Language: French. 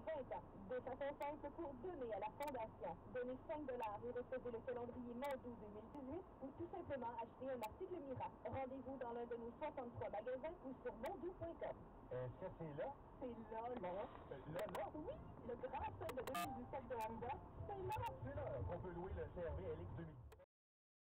20 ans. De façon simple pour donner à la Fondation. Donnez 5 dollars et recevez le calendrier Mondou 2018 ou tout simplement acheter un article miracle. Rendez-vous dans l'un de nos 63 magasins ou sur mondou.com. Euh, est-ce que c'est là? C'est là, là. Là, là? Oui, le grand sol de 2017 de Honda, c'est là. C'est là qu'on peut louer le CRV LX 2000.